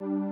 you